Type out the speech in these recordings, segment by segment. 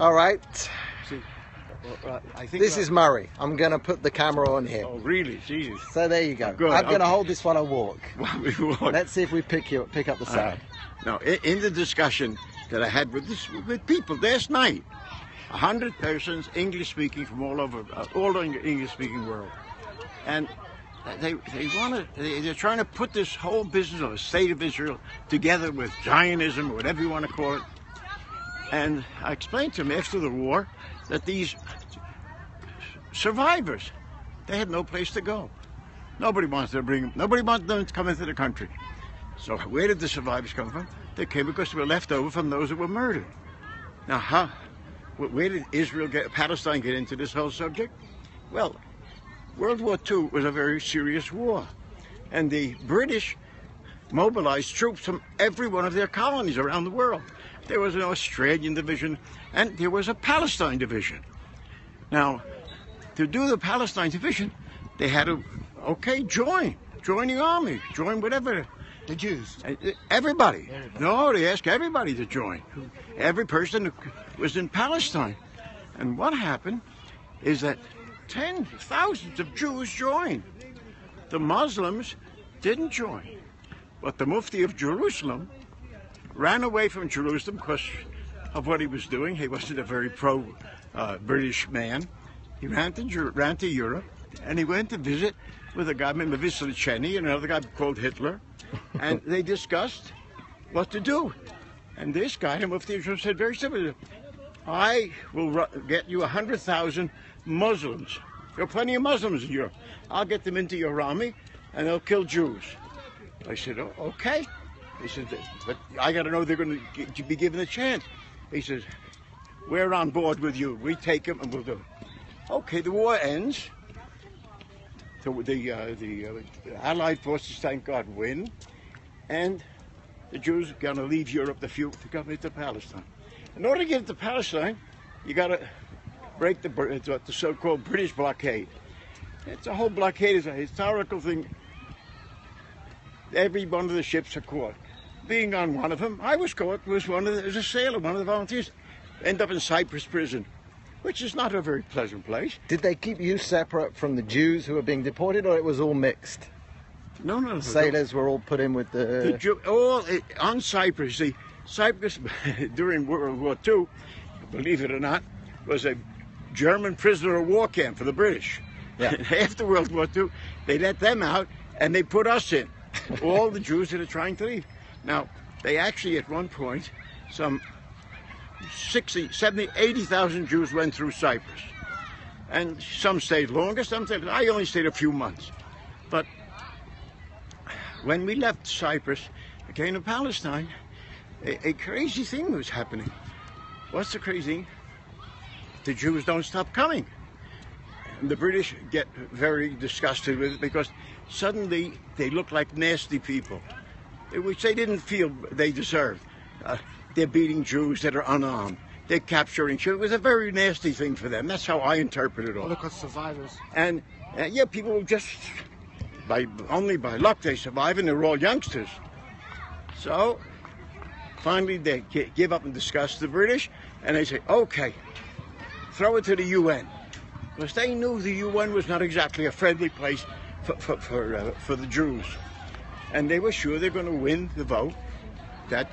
All right. See, well, I think This is Murray. I'm going to put the camera on him. Oh, really? Jesus. So there you go. Good, I'm going to hold this while I walk. we walk. Let's see if we pick you pick up the sound. right. Now, in, the discussion that I had with this with people last night, a hundred persons, English speaking from all over, uh, all the English speaking world, and they they want to they, they're trying to put this whole business of a state of Israel together with Zionism or whatever you want to call it. And I explained to them after the war that these survivors they had no place to go. Nobody wants to bring them. Nobody wants them to come into the country. So where did the survivors come from? They came because they were left over from those that were murdered. Now, how? Where did Israel get Palestine get into this whole subject? Well, World War II was a very serious war, and the British mobilized troops from every one of their colonies around the world. There was an Australian division, and there was a Palestine division. Now, to do the Palestine division, they had to, okay, join, join the army, join whatever. The Jews. Uh, Everybody. Everybody. No, they asked everybody to join. Every person who was in Palestine. And what happened is that tens, thousands of Jews joined. The Muslims didn't join. But the Mufti of Jerusalem ran away from Jerusalem because of what he was doing. He wasn't a very pro uh, British man. He ran to, ran to Europe and he went to visit with a guy named Visla and another guy called Hitler. And they discussed what to do. And this guy, the Mufti of said very simply, I will get you 100,000 Muslims. There are plenty of Muslims in Europe. I'll get them into your army and they'll kill Jews. I said, oh, okay. He said, but I got to know they're going to be given a chance. He says, we're on board with you. We take them and we'll do it. Okay, the war ends. So the uh, the uh, Allied forces, thank God, win, and the Jews are going to leave Europe to, few, to come into Palestine. In order to get into Palestine, you got to break the Br- it's what the so-called British blockade. It's a whole blockade It's a historical thing. Every one of the ships are caught. Being on one of them, I was caught. Was one of the, as a sailor, one of the volunteers. End up in Cyprus prison, which is not a very pleasant place. Did they keep you separate from the Jews who were being deported, or it was all mixed? No, no, no. Sailors were all put in with The the. Jew, all eh, on Cyprus. See, Cyprus during World War II, believe it or not, was a German prisoner of war camp for the British. Yeah. After World War II, they let them out and they put us in. all the Jews that are trying to leave. Now, they actually at one point, some 60, 70, 80,000 Jews went through Cyprus. And some stayed longer, some stayed. I only stayed a few months. But when we left Cyprus, and came to Palestine, a, a crazy thing was happening. What's the crazy thing? The Jews don't stop coming. And the British get very disgusted with it because suddenly they look like nasty people, which they didn't feel they deserved. Uh, they're beating Jews that are unarmed. They're capturing children. It was a very nasty thing for them. That's how I interpret it all. Holocaust survivors. And uh, yeah, people just by only by luck they survive, and they're all youngsters. So finally, they give up and discuss the British, and they say, "Okay, throw it to the UN," because they knew the UN was not exactly a friendly place for for for, uh, for the Jews, and they were sure they're going to win the vote that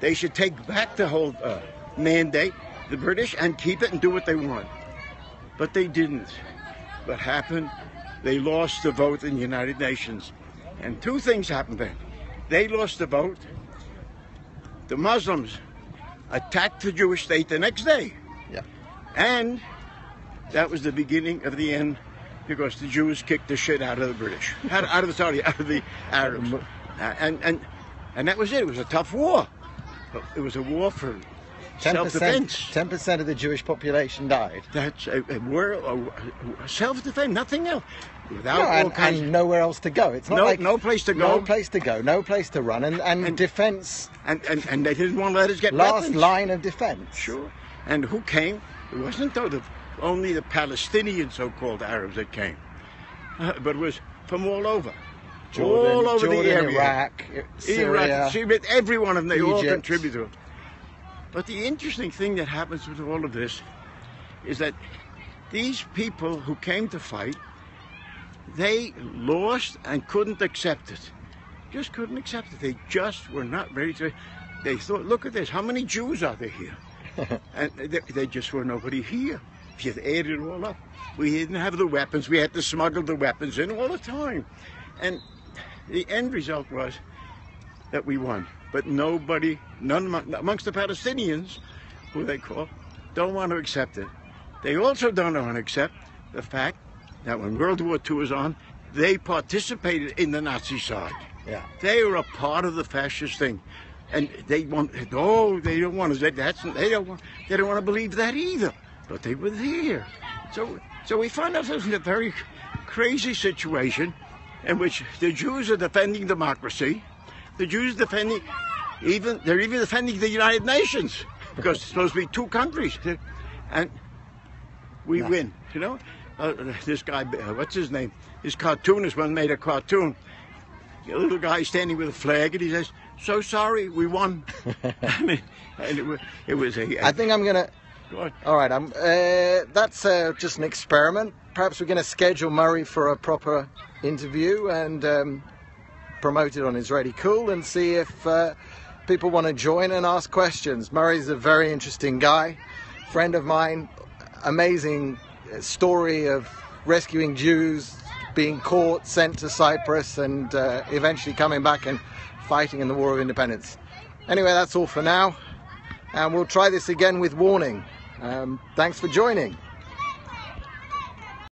they should take back the whole uh, mandate, the British, and keep it and do what they want. But they didn't. What happened? They lost the vote in the United Nations. And two things happened then. They lost the vote. The Muslims attacked the Jewish state the next day. Yeah. And that was the beginning of the end because the Jews kicked the shit out of the British, out, out of the sorry, out of the Arabs, Uh, and and and that was it. It was a tough war. It was a war for Ten percent. self-defense. Ten percent of the Jewish population died. That's a, a war, a, self-defense, nothing else. Without No, all and, kinds and nowhere else to go. It's not No- like no place to go, No place to go. No place to run. And and, And- defense. and, and, and they didn't want to let us get Last weapons. line of defense. Sure. And who came? It wasn't though the, only the Palestinian so-called Arabs that came, uh, but was from all over. Jordan, all over Jordan, the area. Iraq, Syria. Iraq, every one of them, they all Egypt. contributed. But the interesting thing that happens with all of this is that these people who came to fight, they lost and couldn't accept it. Just couldn't accept it. They just were not ready to. They thought, look at this, how many Jews are there here? and they, they just were nobody here. If you added it all up, we didn't have the weapons. We had to smuggle the weapons in all the time. And the end result was that we won. But nobody, none amongst the Palestinians, who they call, don't want to accept it. They also don't want to accept the fact that when World War II was on, they participated in the Nazi side. Yeah. They were a part of the fascist thing. And they want, oh, they don't want to, that's, they don't want, they don't want to believe that either. But they were there. So, so we find ourselves in a very crazy situation in which the Jews are defending democracy. The Jews defending, even, they're even defending the United Nations because it's supposed to be two countries. And we No. win, you know? Uh, this guy, uh, what's his name? This cartoonist one made a cartoon. A little guy standing with a flag, and he says, "So sorry, we won." I mean, and it was, it was a. I think I'm gonna. Go on. All right, I'm. Uh, that's uh, just an experiment. Perhaps we're going to schedule Murray for a proper interview and um, promote it on Israellycool and see if uh, people want to join and ask questions. Murray's a very interesting guy, friend of mine. Amazing uh, story of rescuing Jews, being caught, sent to Cyprus, and uh, eventually coming back and fighting in the War of Independence. Anyway, that's all for now and we'll try this again with warning. Um, thanks for joining.